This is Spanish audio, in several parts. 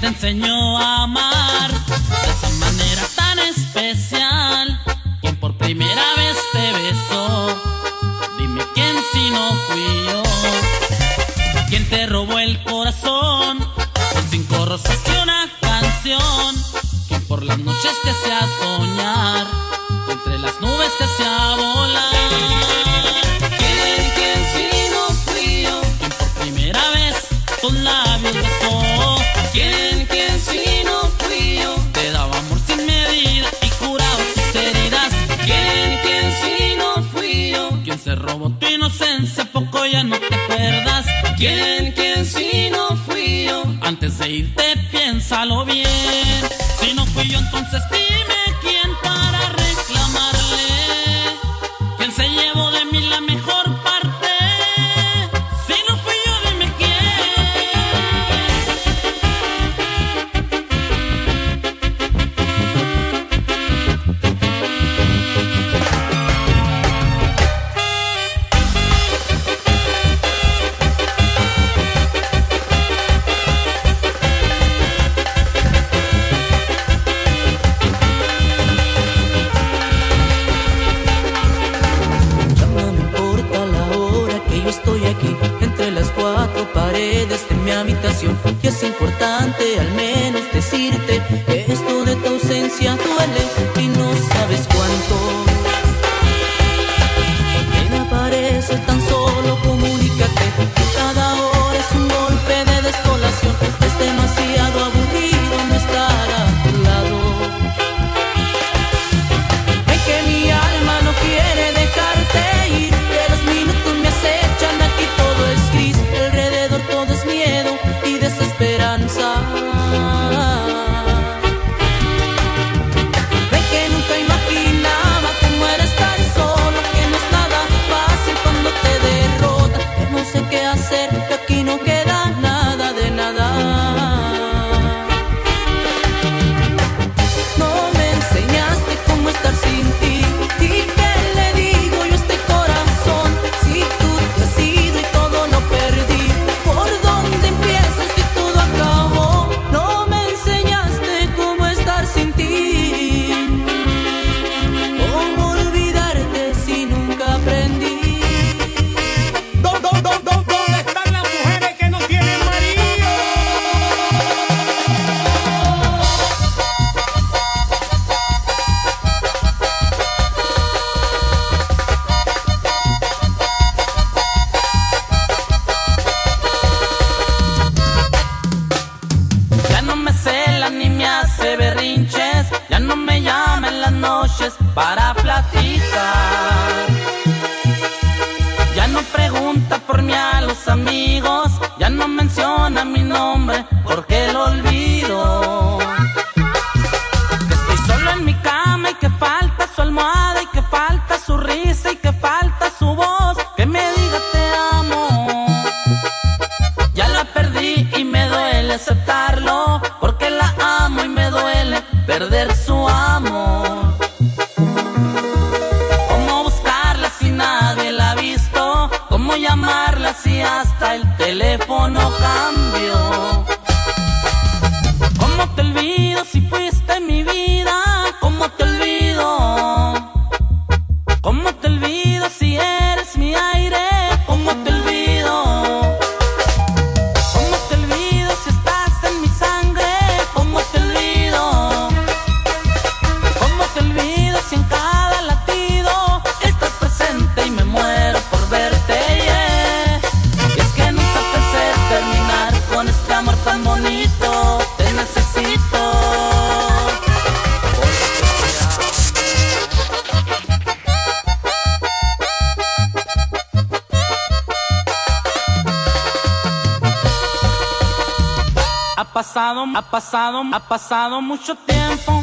te enseñó a amar de esa manera tan especial? ¿Quién por primera vez te besó? Dime quién si no fui yo. ¿Quién te robó el corazón? Con cinco rosas y una canción. ¿Quién por las noches te hacía soñar? quién, quién si no fui yo. Antes de irte, piénsalo bien. Si no fui yo, entonces dime. mi habitación y es importante. noches para platicar. Ya no pregunta por mí a los amigos, ya no menciona mi nombre porque Ha pasado, ha pasado, ha pasado mucho tiempo.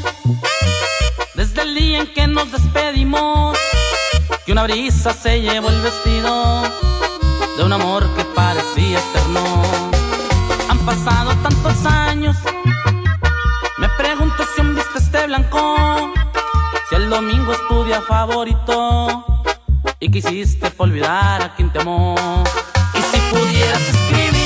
Desde el día en que nos despedimos Que una brisa se llevó el vestido De un amor que parecía eterno. Han pasado tantos años. Me pregunto si aún viste este blanco Si el domingo es tu día favorito Y quisiste olvidar a quien te amó. Y si pudieras escribir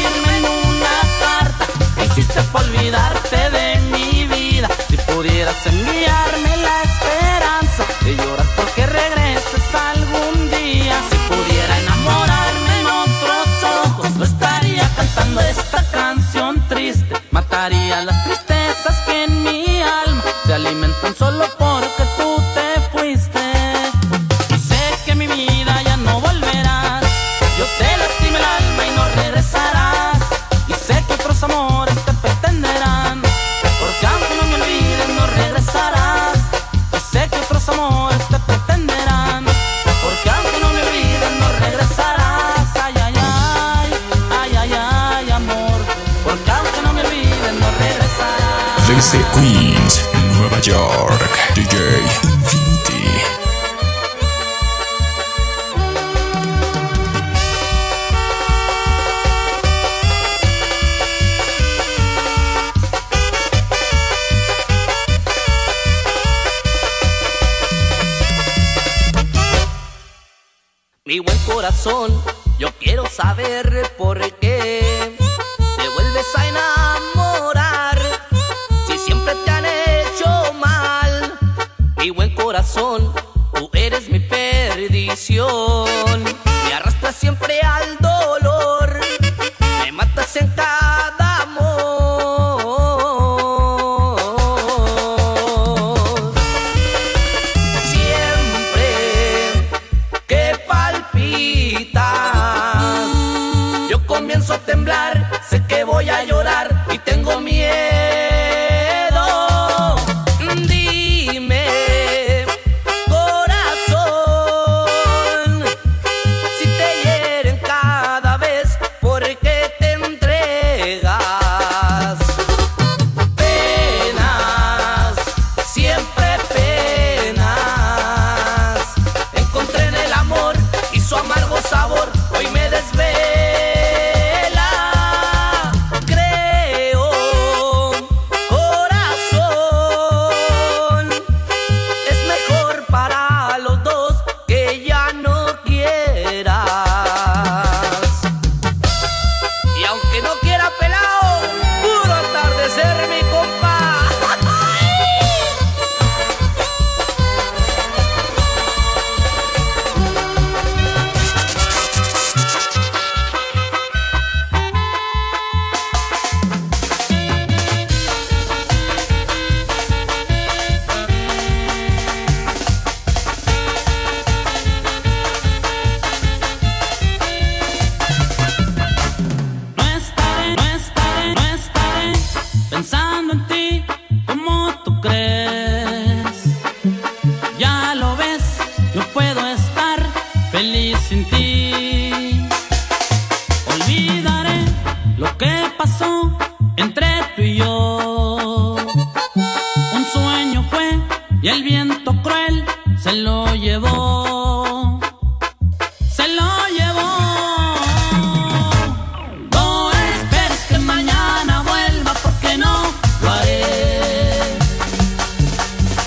hiciste por olvidarte de mi vida. Si pudieras enviarme la esperanza de llorar porque regreses algún día. Si pudiera enamorarme en otros ojos, no estaría cantando esta canción triste. Mataría las tristezas que en mi alma se alimentan solo porque tú te fuiste. Y sé que mi vida ya no volverás. Yo te lastimé el alma y no regresarás. Y sé que otros amores. Desde Queens, Nueva York, DJ Infinity. Mi buen corazón, yo quiero saber por qué te vuelves a enamorar entre tú y yo. Un sueño fue y el viento cruel se lo llevó. Se lo llevó. No esperes que mañana vuelva porque no lo haré.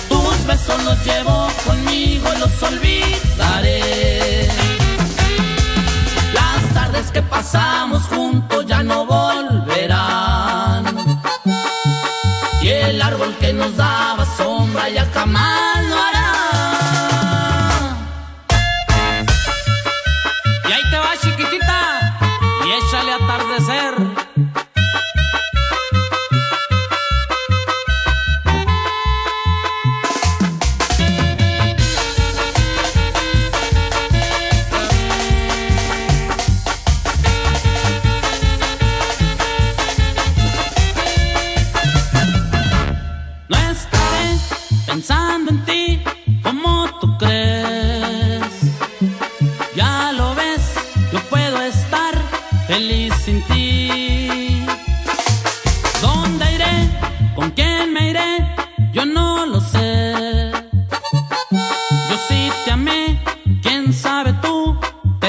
Tus besos los llevo conmigo y los olvidaré. Las tardes que pasamos juntos nos daba sombra ya jamás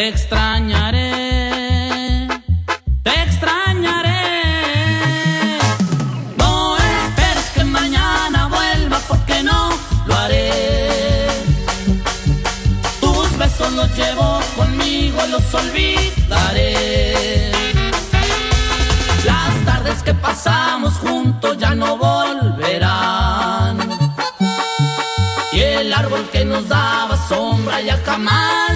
te extrañaré. Te extrañaré. No esperes que mañana vuelva porque no lo haré. Tus besos los llevo conmigo y los olvidaré. Las tardes que pasamos juntos ya no volverán. nos daba sombra ya jamás.